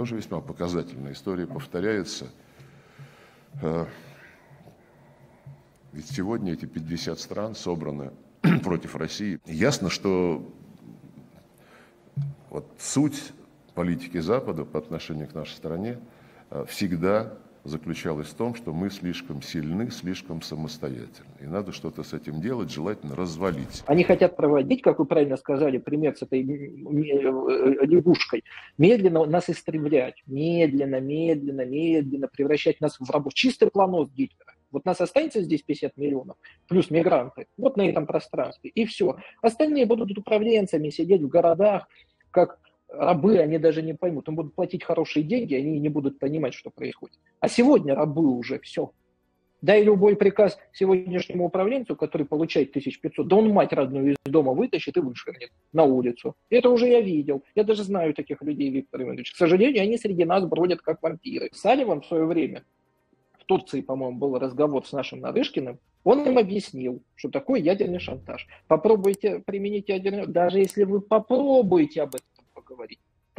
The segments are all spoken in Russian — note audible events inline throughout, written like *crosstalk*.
тоже весьма показательная. История повторяется. Э, ведь сегодня эти 50 стран собраны *clears throat* против России. Ясно, что вот суть политики Запада по отношению к нашей стране э, всегда заключалась в том, что мы слишком сильны, слишком самостоятельны. И надо что-то с этим делать, желательно развалить. Они хотят проводить, как вы правильно сказали, пример с этой э, лягушкой, медленно нас истреблять, медленно, медленно, медленно превращать нас в рабов. Чистый планос Гитлера. Вот нас останется здесь 50 миллионов, плюс мигранты, вот на этом пространстве, и все. Остальные будут управленцами сидеть в городах, как рабы, они даже не поймут. Им будут платить хорошие деньги, они не будут понимать, что происходит. А сегодня рабы уже все. Дай любой приказ сегодняшнему управленцу, который получает 1500, да он мать родную из дома вытащит и вышвырнет на улицу. Это уже я видел. Я даже знаю таких людей, Виктор Иванович. К сожалению, они среди нас бродят как вампиры. Салливан в свое время, в Турции, по-моему, был разговор с нашим Нарышкиным, он им объяснил, что такое ядерный шантаж. Попробуйте применить ядерный... Даже если вы попробуете об этом.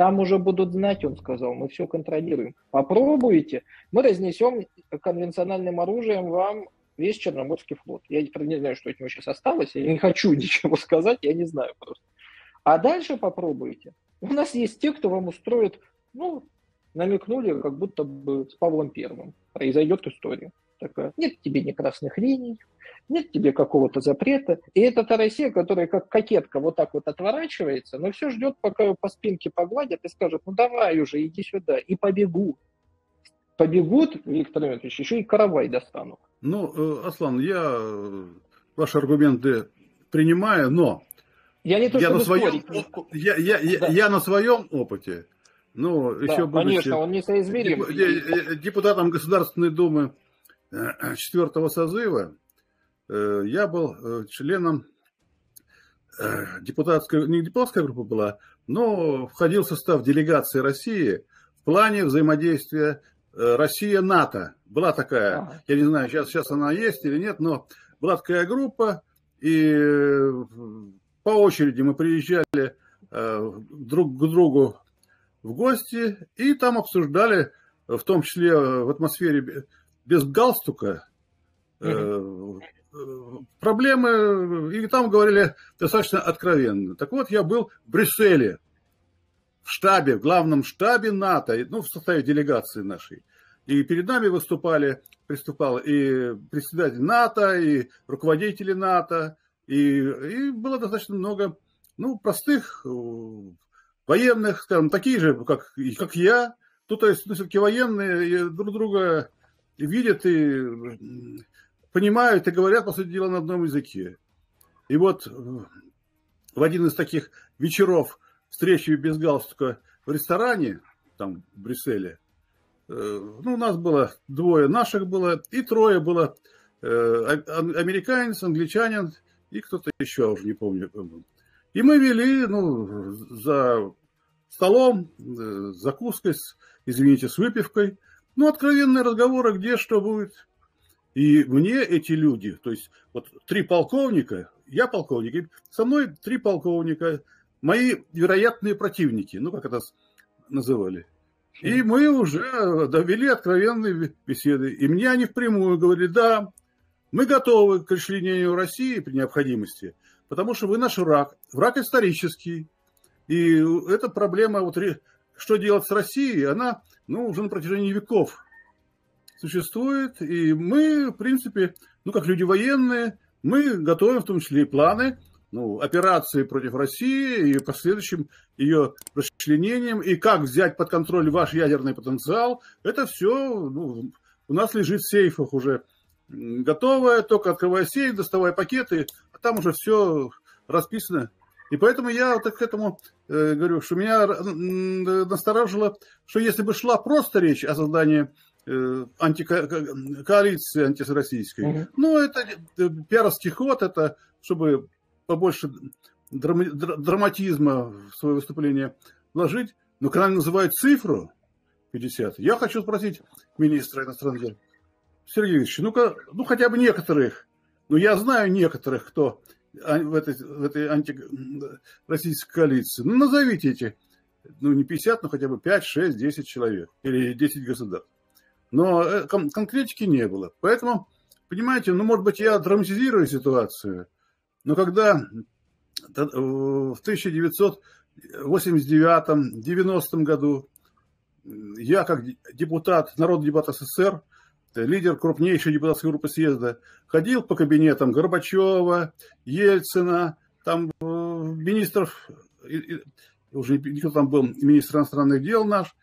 Там уже будут знать, он сказал, мы все контролируем. Попробуйте, мы разнесем конвенциональным оружием вам весь Черноморский флот. Я не знаю, что от него сейчас осталось, я не хочу *laughs* ничего сказать, я не знаю просто. А дальше попробуйте. У нас есть те, кто вам устроит, ну, намекнули, как будто бы с Павлом Первым произойдет история. Такая, нет тебе ни красных линий, нет тебе какого-то запрета. И это та Россия, которая как кокетка вот так вот отворачивается, но все ждет, пока ее по спинке погладят и скажут, ну давай уже, иди сюда, и побегут. Побегут, Виктор Иванович, еще и каравай достанут. Ну, э, Аслан, я э, ваши аргументы принимаю, но я, не то, я, на своем, я, я, я, я на своем опыте, ну, да, еще будучи конечно, он не соизмерим. Э, депутатом Государственной Думы четвертого созыва, я был э, членом э, депутатской, не депутатская группа была, но входил в состав делегации России в плане взаимодействия Россия-НАТО. Была такая, я не знаю, сейчас, сейчас она есть или нет, но была такая группа, и по очереди мы приезжали друг к другу в гости, и там обсуждали, в том числе в атмосфере без галстука, проблемы, и там говорили достаточно откровенно. Так вот, я был в Брюсселе, в штабе, в главном штабе НАТО, ну, в составе делегации нашей. И перед нами выступали, приступал и председатель НАТО, и руководители НАТО, и, и было достаточно много, ну, простых военных, скажем, такие же, как, как я, ну, то есть, ну, все-таки военные друг друга видят и понимают и говорят, по сути дела, на одном языке. И вот в один из таких вечеров встречи без галстука в ресторане, там, в Брюсселе, э, ну, у нас было двое наших было, и трое было э, американец, англичанин и кто-то еще, уже не помню. И мы вели, ну, за столом, э, закуской, извините, с выпивкой, ну, откровенные разговоры, где что будет, и мне эти люди, то есть вот три полковника, я полковник, и со мной три полковника, мои вероятные противники, ну как это называли. И мы уже довели откровенные беседы. И мне они впрямую говорили, да, мы готовы к расчленению России при необходимости, потому что вы наш враг, враг исторический. И эта проблема, вот, что делать с Россией, она ну, уже на протяжении веков существует, и мы, в принципе, ну, как люди военные, мы готовим в том числе и планы, ну, операции против России и последующим ее расчленением, и как взять под контроль ваш ядерный потенциал, это все ну, у нас лежит в сейфах уже готовое, только открывая сейф, доставая пакеты, а там уже все расписано. И поэтому я вот к этому э, говорю, что меня насторожило, что если бы шла просто речь о создании Э, антикоалиции антироссийской. Угу. Ну, это э, пиаровский ход, это чтобы побольше драма, драматизма в свое выступление вложить. Но когда они называют цифру 50, я хочу спросить министра иностранных дел. Сергей Ильич, ну-ка, ну хотя бы некоторых, ну я знаю некоторых, кто в этой, в этой антироссийской коалиции. Ну назовите эти ну не 50, но хотя бы 5, 6, 10 человек или 10 государств. Но э, кон- конкретики не было. Поэтому, понимаете, ну, может быть, я драматизирую ситуацию, но когда в 1989-90 году я, как депутат, народный депутат СССР, лидер крупнейшей депутатской группы съезда, ходил по кабинетам Горбачева, Ельцина, там э, министров, уже никто там был, министр иностранных дел наш,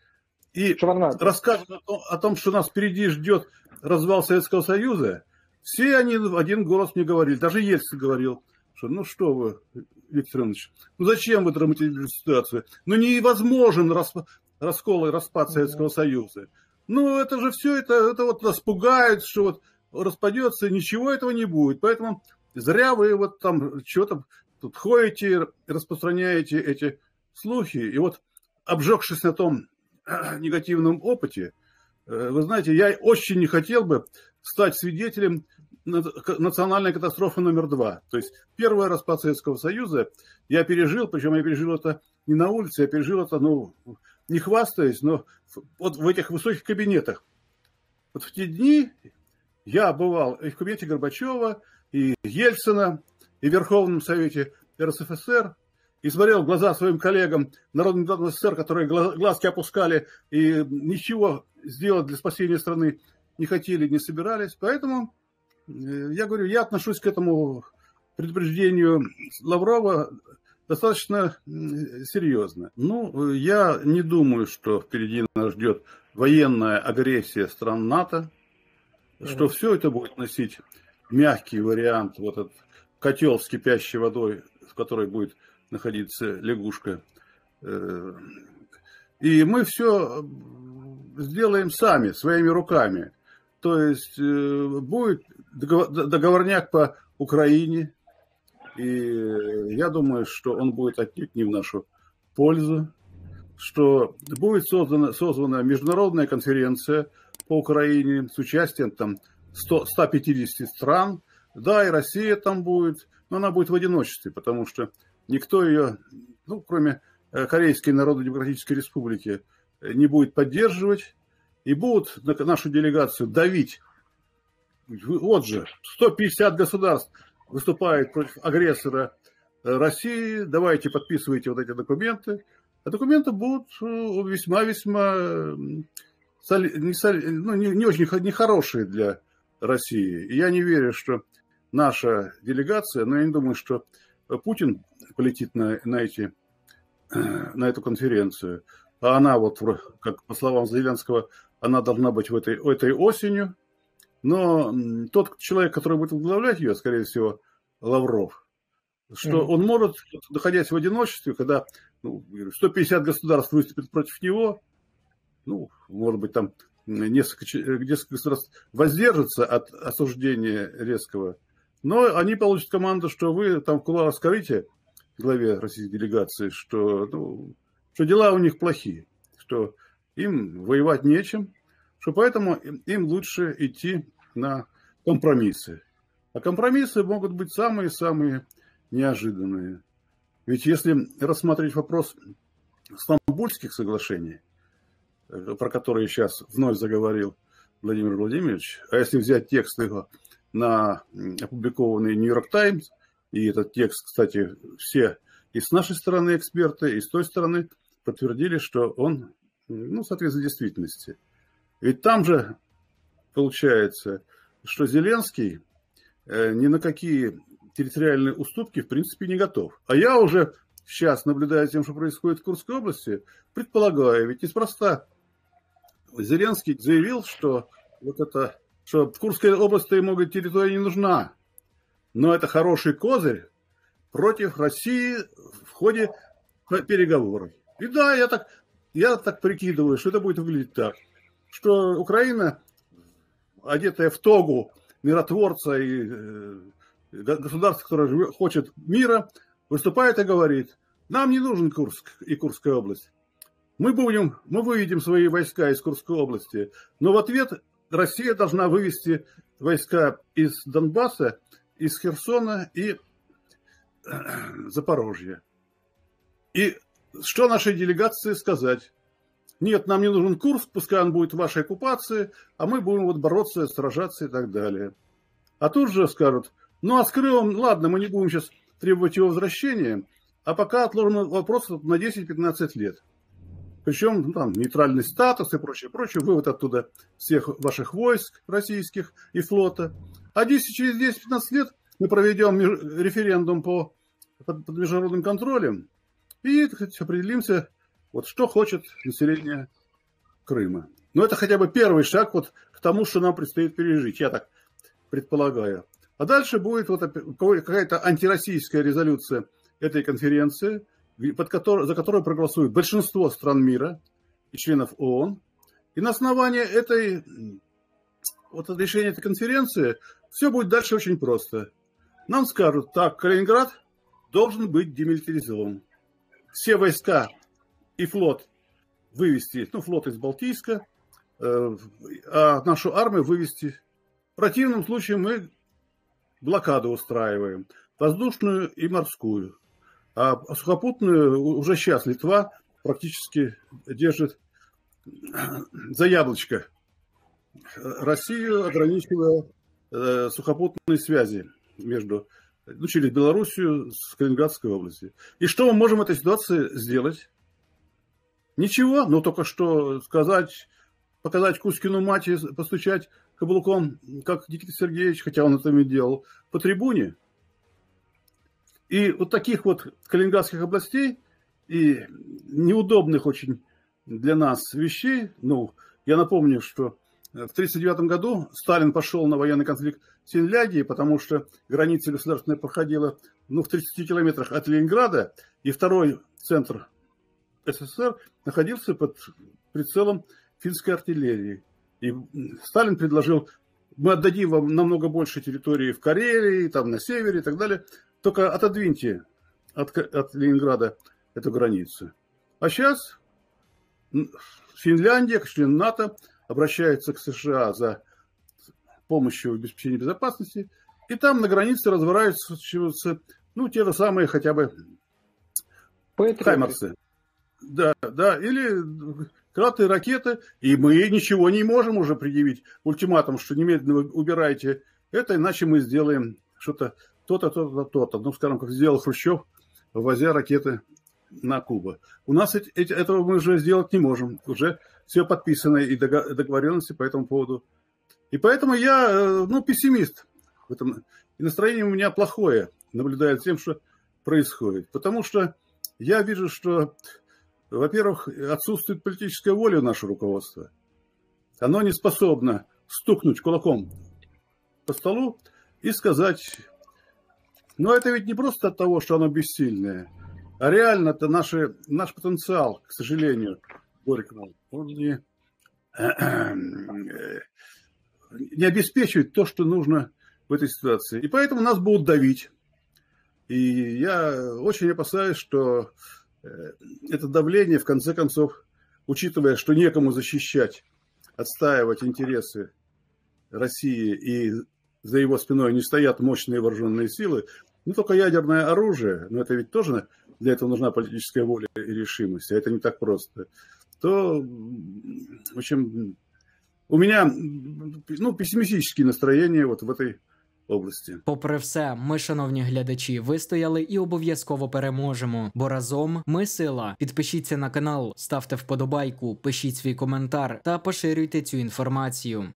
и Шварнадзе. рассказывал о том, что нас впереди ждет развал Советского Союза, все они в один голос мне говорили, даже Ельцин говорил, что ну что вы, Виктор Иванович, ну зачем вы драматизируете ситуацию? Ну невозможен расп... раскол и распад Советского Союза. Ну это же все, это, это вот нас пугает, что вот распадется, ничего этого не будет. Поэтому зря вы вот там что-то тут ходите, распространяете эти слухи. И вот обжегшись на том *clears throat* негативном опыте, э, вы знаете, я очень не хотел бы стать свидетелем национальной катастрофы номер два. То есть первый распад Советского Союза я пережил, причем я пережил это не на улице, я пережил это, ну, не хвастаясь, но вот в этих высоких кабинетах. Вот в те дни я бывал и в кабинете Горбачева, и Ельцина, и в Верховном Совете РСФСР, и смотрел в глаза своим коллегам, народным депутатам СССР, которые глазки опускали и ничего сделать для спасения страны не хотели, не собирались. Поэтому э, я говорю, я отношусь к этому предупреждению Лаврова достаточно серьезно. Ну, я не думаю, что впереди нас ждет военная агрессия стран НАТО, что все это будет носить мягкий вариант, вот этот котел с кипящей водой, в которой будет находиться лягушка. Э, и мы все сделаем сами, своими руками. То есть э, будет договорняк по Украине, и я думаю, что он будет отнюдь не в нашу пользу, что будет создана, создана международная конференция по Украине с участием там 100, 150 стран. Да, и Россия там будет, но она будет в одиночестве, потому что никто ее, ну, кроме э, Корейской Народно-Демократической Республики, э, не будет поддерживать и будут на нашу делегацию давить. Вот же, 150 государств выступает против агрессора э, России, давайте подписывайте вот эти документы. А документы будут весьма-весьма не, ну, не, не очень нехорошие для России. И я не верю, что наша делегация, но я не думаю, что Путин полетит на, на, эти, на эту конференцию. А она вот, как по словам Зеленского, она должна быть в этой, этой осенью. Но тот человек, который будет возглавлять ее, скорее всего, Лавров, что mm-hmm. он может, находясь в одиночестве, когда ну, 150 государств выступит против него, ну, может быть, там несколько, несколько государств воздержатся от осуждения резкого, но они получат команду, что вы там в кулуарах скажите главе российской делегации, что, ну, что дела у них плохие, что им воевать нечем, что поэтому им лучше идти на компромиссы. А компромиссы могут быть самые-самые неожиданные. Ведь если рассмотреть вопрос Стамбульских соглашений, э, про которые сейчас вновь заговорил Владимир Владимирович, а если взять текст его на опубликованный Нью-Йорк Таймс, и этот текст, кстати, все и с нашей стороны эксперты, и с той стороны подтвердили, что он ну, соответствует действительности. Ведь там же получается, что Зеленский э, ни на какие территориальные уступки в принципе не готов. А я уже сейчас, наблюдая тем, что происходит в Курской области, предполагаю, ведь неспроста Зеленский заявил, что вот это, что в Курской области ему территория не нужна, но это хороший козырь против России в ходе переговоров. И да, я так, я так прикидываю, что это будет выглядеть так, что Украина, одетая в тогу миротворца и э, государства, которое хочет мира, выступает и говорит, нам не нужен Курск и Курская область. Мы будем, мы выведем свои войска из Курской области, но в ответ Россия должна вывести войска из Донбасса, из Херсона и Запорожья. И что нашей делегации сказать? Нет, нам не нужен курс, пускай он будет в вашей оккупации, а мы будем вот бороться, сражаться и так далее. А тут же скажут, ну а с Крымом, ладно, мы не будем сейчас требовать его возвращения, а пока отложим вопрос на 10-15 лет. Причем ну, там нейтральный статус и прочее, прочее, вывод оттуда всех ваших войск российских и флота. А 10, через 10-15 лет мы проведем референдум по, под, под международным контролем и сказать, определимся, вот что хочет население Крыма. Но это хотя бы первый шаг вот к тому, что нам предстоит пережить, я так предполагаю. А дальше будет вот какая-то антироссийская резолюция этой конференции, под которой, за которую проголосует большинство стран мира и членов ООН. И на основании этой, вот решения этой конференции все будет дальше очень просто. Нам скажут, так, Калининград должен быть демилитаризован. Все войска и флот вывести, ну, флот из Балтийска, э, а нашу армию вывести. В противном случае мы блокаду устраиваем, воздушную и морскую. А сухопутную уже сейчас Литва практически держит *clears throat* за яблочко Россию, ограничивая э, сухопутные связи между ну, через Белоруссию с Калининградской областью. И что мы можем в этой ситуации сделать? Ничего, но только что сказать, показать Кузькину мать и постучать каблуком, как Никита Сергеевич, хотя он это и делал, по трибуне. И вот таких вот калининградских областей и неудобных очень для нас вещей, ну, я напомню, что в 1939 году Сталин пошел на военный конфликт с Финляндией, потому что граница государственная проходила ну, в 30 километрах от Ленинграда, и второй центр СССР находился под прицелом финской артиллерии. И Сталин предложил, мы отдадим вам намного больше территории в Карелии, там на севере и так далее, только отодвиньте от, от Ленинграда эту границу. А сейчас Финляндия, член НАТО, обращается к США за помощью в обеспечении безопасности, и там на границе разворачиваются, ну, те же самые хотя бы Хаймарсы. Да, да, или крылатые ракеты, и мы ничего не можем уже предъявить ультиматум, что немедленно убирайте это, иначе мы сделаем что-то то-то, то-то, то-то. Ну, скажем, как сделал Хрущев, возя ракеты на Кубу. У нас эти, эти, этого мы уже сделать не можем. Уже все подписано и договоренности по этому поводу. И поэтому я, э, ну, пессимист в этом. И настроение у меня плохое, наблюдая за тем, что происходит. Потому что я вижу, что во-первых, отсутствует политическая воля у нашего руководства. Оно не способно стукнуть кулаком по столу и сказать, но это ведь не просто от того, что оно бессильное, а реально это наши, наш потенциал, к сожалению, Горького, он не, *clears throat* не обеспечивает то, что нужно в этой ситуации. И поэтому нас будут давить. И я очень опасаюсь, что Э, это давление, в конце концов, учитывая, что некому защищать, отстаивать интересы России и за его спиной не стоят мощные вооруженные силы, не только ядерное оружие, но это ведь тоже для этого нужна политическая воля и решимость, а это не так просто, то, в общем, у меня ну, пессимистические настроения вот в этой області. Попри все, ми, шановні глядачі, вистояли і обов'язково переможемо. Бо разом ми сила. Підпишіться на канал, ставте вподобайку, пишіть свій коментар та поширюйте цю інформацію.